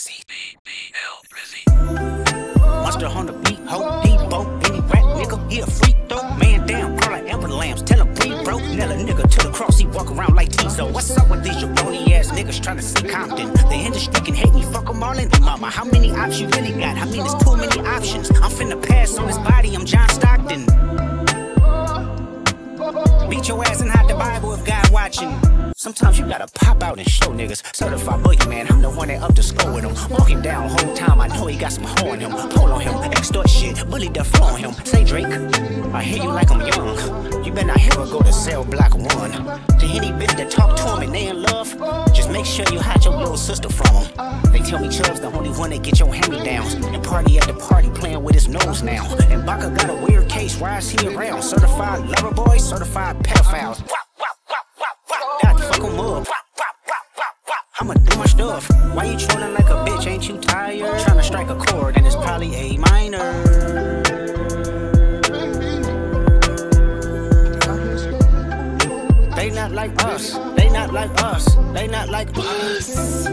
Drizzy. Monster on the beat, ho, Debo, any rap nigga, he a freak though. Man down, call like Amber Lambs, tell him breathe, bro. Nail a nigga to the cross, he walk around like Tizo. What's up with these jabroni ass niggas trying to see Compton? The industry can hate me, fuck them all in the mama. How many options you really got? I mean, there's too many options. I'm finna pass on his body, I'm John Stockton. Beat your ass and hide the Bible if God watching. Sometimes you gotta pop out and show niggas. Certified boogeyman, I'm the one that up the score with him. Walking down whole time, I know he got some hoe on him. Pull on him, extort shit, bully the flow on him. Say Drake, I hear you like I'm young. You better not ever go to cell block one. To any bitch that talk to him and they in love, just make sure you hide your little sister from him. They tell me Chubb's the only one that get your hand-me-downs. And party at the party playing with his nose now. And Baka got a weird case, why is he around? Certified lover boy, certified pedophiles. I'ma do my stuff. Why you trolling like a bitch? Ain't you tired? Trying to strike a chord, and it's probably A minor. They not like us. They not like us. They not like us.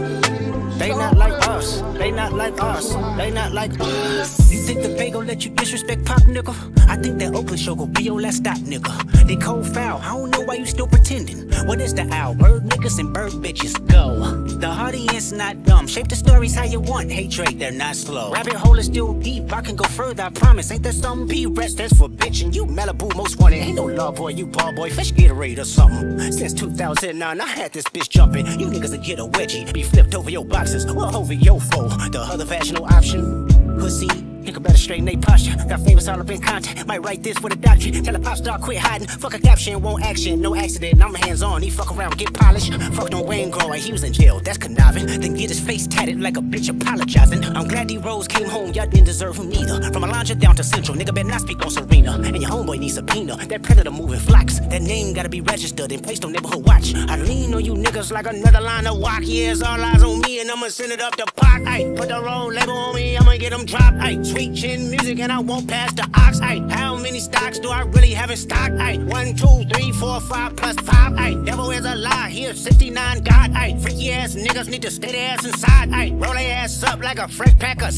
They not like us. They not like us. They not like us. You think the Bay gon' let you disrespect Pop, nigga? I think that Oakland show gon' be your last stop, nigga. They cold foul. I don't know why you still pretending. What is the owl? Bird niggas and bird bitches go. The audience not dumb. Shape the stories how you want. Hey Drake, they're not slow. Rabbit hole is still deep. I can go further. I promise. Ain't that something? P rest that's for bitch and you Malibu most wanted. Ain't no love boy, you ball boy. Fish Gatorade or something. Since 2009, I had this bitch jumping. You niggas will get a wedgie. Be flipped over your boxes. Well, over your foe. The other vaginal option. Pussy. Nigga better straighten they posture. Got favors all up in content. Might write this for the doctrine. Tell a pop star quit hiding. Fuck a caption, won't action. No accident. I'm hands on. He fuck around, get polished. Fucked on Wayne growing. He was in jail. That's conniving. Then get his face tatted like a bitch apologizing. I'm glad D Rose came home. Y'all didn't deserve him neither. From Alondra down to Central. Nigga better not speak on Serena. And your homeboy needs subpoena. That predator moving flocks. That name gotta be registered and placed on neighborhood watch. I lean on you niggas like another line of walk. Yeah, all eyes on me and I'ma send it up the Ay, put the wrong label on me. I'ma get them dropped. Ay, sweet chin music and I won't pass the ox. Ay, how many stocks do I really have in stock? Ay, one, two, three, four, five plus five. Ay, devil is a lie. Here, 69 God. Ay, freaky ass niggas need to stay their ass inside. Ay, roll their ass up like a fresh pack of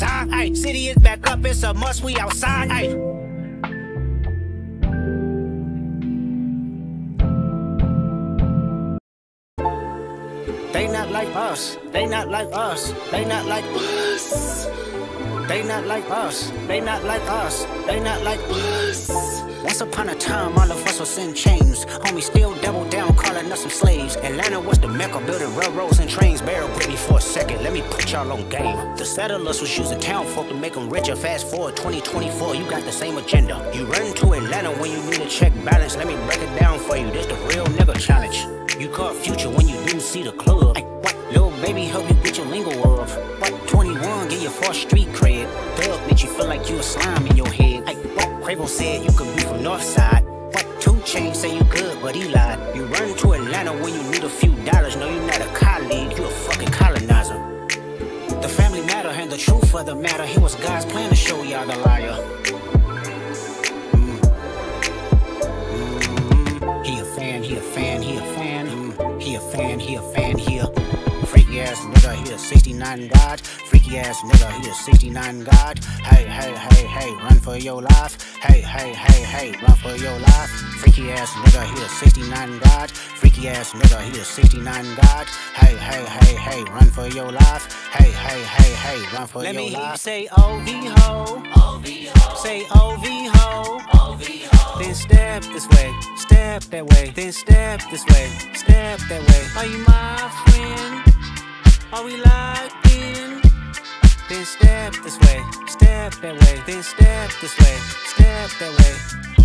city is back up. It's a must. We outside. Ay. They not like us. They not like us. They not like us. They not like us. They not like us. They not like us. Once upon a time, all of us was in chains. Homie still double down, calling us some slaves. Atlanta was the mecca, building railroads and trains. Bear with me for a second, let me put y'all on game. The settlers was using town folk to make them richer. Fast forward 2024, you got the same agenda. You run to Atlanta when you need a check balance. Let me break it down for you. This the real nigga challenge. You caught future when you didn't see the club. Ay, what? Little baby, help you get your lingo off. What? 21, get your first street cred. Thug makes you feel like you a slime in your head. Ay, what? Quavo said you could be from North Side. What? Two Chainz say you good, but he lied. You run to Atlanta when you need a few dollars. No, you're not a colleague, you a fucking colonizer. The family matter and the truth of the matter. Here was God's plan to show y'all the liar. Mm. Mm. He a fan, he a fan, he a fan. Fan, he a fan, he a freaky ass nigga. He a 69 God. Freaky ass nigga, he a 69 God. Hey, hey, hey, hey, run for your life. Hey, hey, hey, hey, run for your life. Freaky ass nigga, he a 69 God. Freaky ass nigga, he a 69 God. Hey, hey, hey, hey, run for your life. Hey, hey, hey, hey, run for Let your me hear you life. say oh, OV ho. Oh, say oh, OV ho. Then step this way, step that way, then step this way, step that way. Are you my friend? Are we locked in? Then step this way, step that way, then step this way, step that way.